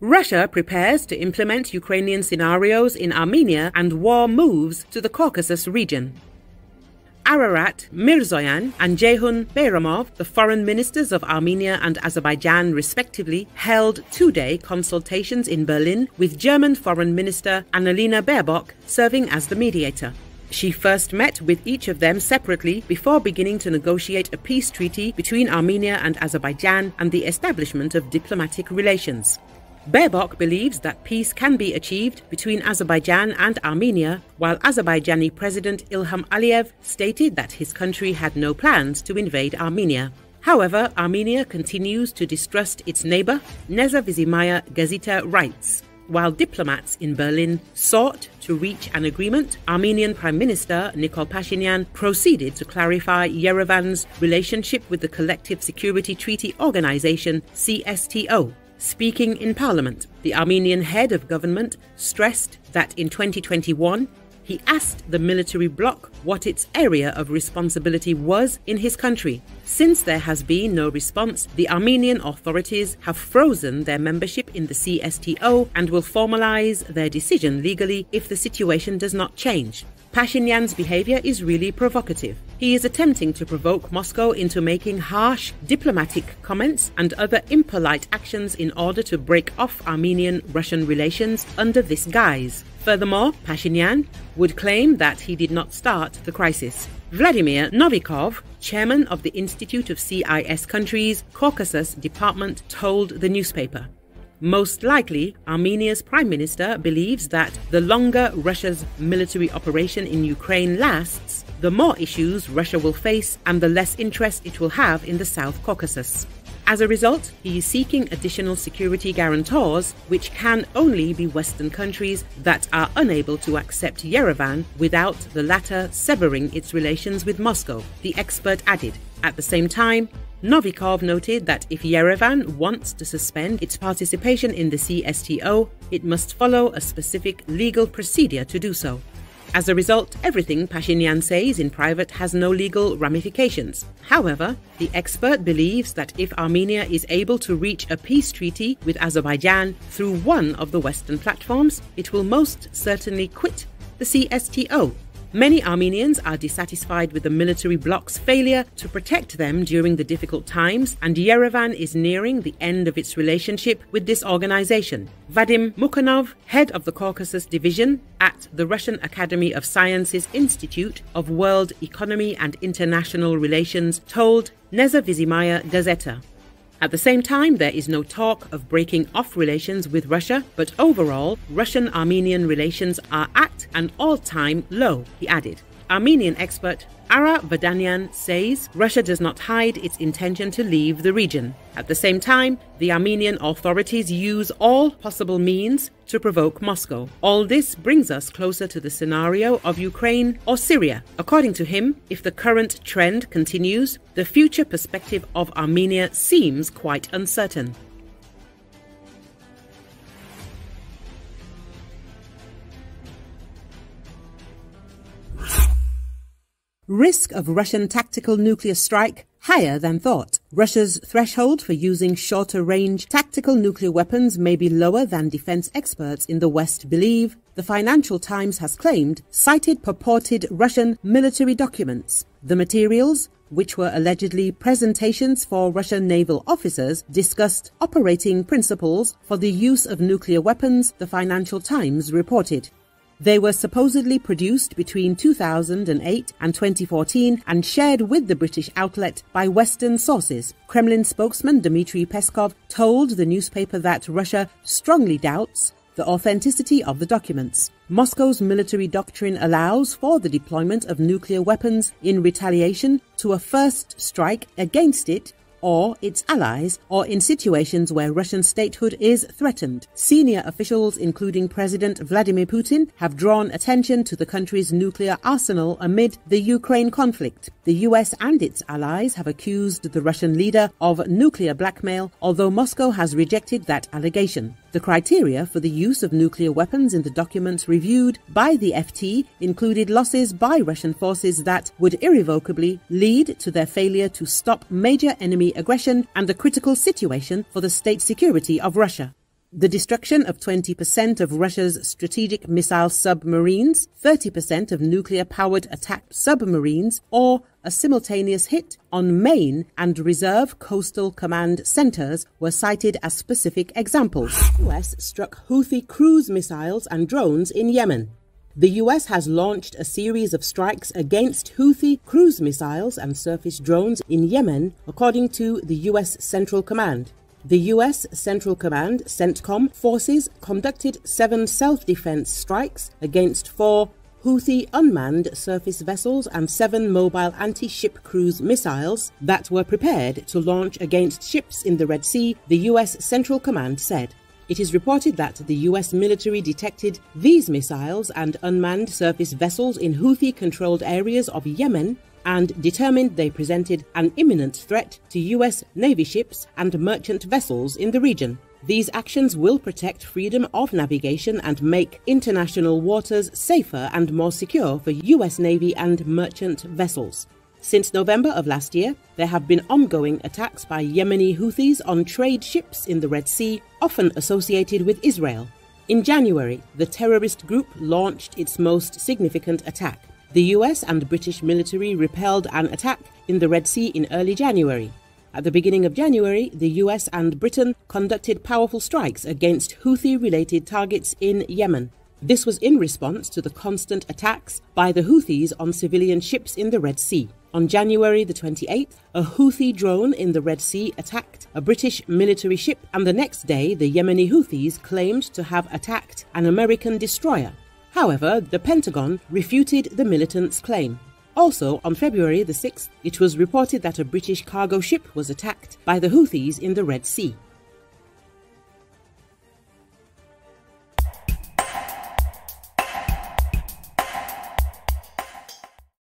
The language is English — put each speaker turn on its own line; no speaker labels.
Russia prepares to implement Ukrainian scenarios in Armenia and war moves to the Caucasus region. Ararat Mirzoyan and Jeyhun Bayramov, the foreign ministers of Armenia and Azerbaijan respectively, held two-day consultations in Berlin with German Foreign Minister Annalena Baerbock serving as the mediator. She first met with each of them separately before beginning to negotiate a peace treaty between Armenia and Azerbaijan and the establishment of diplomatic relations. Baerbock believes that peace can be achieved between Azerbaijan and Armenia, while Azerbaijani President Ilham Aliyev stated that his country had no plans to invade Armenia. However, Armenia continues to distrust its neighbor, Nezavisimaya Gazeta writes. While diplomats in Berlin sought to reach an agreement, Armenian Prime Minister Nikol Pashinyan proceeded to clarify Yerevan's relationship with the Collective Security Treaty Organization, CSTO, Speaking in Parliament, the Armenian head of government stressed that in 2021 he asked the military bloc what its area of responsibility was in his country. Since there has been no response, the Armenian authorities have frozen their membership in the CSTO and will formalize their decision legally if the situation does not change. Pashinyan's behavior is really provocative. He is attempting to provoke Moscow into making harsh diplomatic comments and other impolite actions in order to break off Armenian Russian relations under this guise. Furthermore, Pashinyan would claim that he did not start the crisis. Vladimir Novikov, chairman of the Institute of CIS Countries Caucasus Department, told the newspaper. Most likely, Armenia's prime minister believes that the longer Russia's military operation in Ukraine lasts, the more issues Russia will face and the less interest it will have in the South Caucasus. As a result, he is seeking additional security guarantors, which can only be Western countries that are unable to accept Yerevan without the latter severing its relations with Moscow, the expert added. At the same time, Novikov noted that if Yerevan wants to suspend its participation in the CSTO, it must follow a specific legal procedure to do so. As a result, everything Pashinyan says in private has no legal ramifications. However, the expert believes that if Armenia is able to reach a peace treaty with Azerbaijan through one of the Western platforms, it will most certainly quit the CSTO Many Armenians are dissatisfied with the military bloc's failure to protect them during the difficult times, and Yerevan is nearing the end of its relationship with this organization. Vadim Mukhanov, head of the Caucasus Division at the Russian Academy of Sciences Institute of World Economy and International Relations, told Nezavisimaya Gazeta. At the same time, there is no talk of breaking off relations with Russia, but overall, Russian Armenian relations are at an all time low, he added. Armenian expert Ara Vadanyan says Russia does not hide its intention to leave the region. At the same time, the Armenian authorities use all possible means to provoke Moscow. All this brings us closer to the scenario of Ukraine or Syria. According to him, if the current trend continues, the future perspective of Armenia seems quite uncertain. Risk of Russian tactical nuclear strike higher than thought. Russia's threshold for using shorter range tactical nuclear weapons may be lower than defense experts in the West believe, the Financial Times has claimed, cited purported Russian military documents. The materials, which were allegedly presentations for Russian naval officers, discussed operating principles for the use of nuclear weapons, the Financial Times reported. They were supposedly produced between 2008 and 2014 and shared with the British outlet by Western sources. Kremlin spokesman Dmitry Peskov told the newspaper that Russia strongly doubts the authenticity of the documents. Moscow's military doctrine allows for the deployment of nuclear weapons in retaliation to a first strike against it or its allies, or in situations where Russian statehood is threatened. Senior officials, including President Vladimir Putin, have drawn attention to the country's nuclear arsenal amid the Ukraine conflict. The US and its allies have accused the Russian leader of nuclear blackmail, although Moscow has rejected that allegation. The criteria for the use of nuclear weapons in the documents reviewed by the FT included losses by Russian forces that would irrevocably lead to their failure to stop major enemy aggression and a critical situation for the state security of Russia. The destruction of 20% of Russia's strategic missile submarines, 30% of nuclear powered attack submarines, or a simultaneous hit on main and reserve coastal command centers were cited as specific examples. US struck Houthi cruise missiles and drones in Yemen. The US has launched a series of strikes against Houthi cruise missiles and surface drones in Yemen, according to the US Central Command. The US Central Command, CENTCOM, forces conducted seven self-defense strikes against four Houthi unmanned surface vessels and seven mobile anti-ship cruise missiles that were prepared to launch against ships in the Red Sea, the US Central Command said. It is reported that the US military detected these missiles and unmanned surface vessels in Houthi-controlled areas of Yemen and determined they presented an imminent threat to US Navy ships and merchant vessels in the region. These actions will protect freedom of navigation and make international waters safer and more secure for US Navy and merchant vessels. Since November of last year, there have been ongoing attacks by Yemeni Houthis on trade ships in the Red Sea, often associated with Israel. In January, the terrorist group launched its most significant attack. The US and British military repelled an attack in the Red Sea in early January. At the beginning of January, the US and Britain conducted powerful strikes against Houthi related targets in Yemen. This was in response to the constant attacks by the Houthis on civilian ships in the Red Sea. On January the 28th, a Houthi drone in the Red Sea attacked a British military ship, and the next day, the Yemeni Houthis claimed to have attacked an American destroyer. However, the Pentagon refuted the militants' claim. Also, on February the 6th, it was reported that a British cargo ship was attacked by the Houthis in the Red Sea.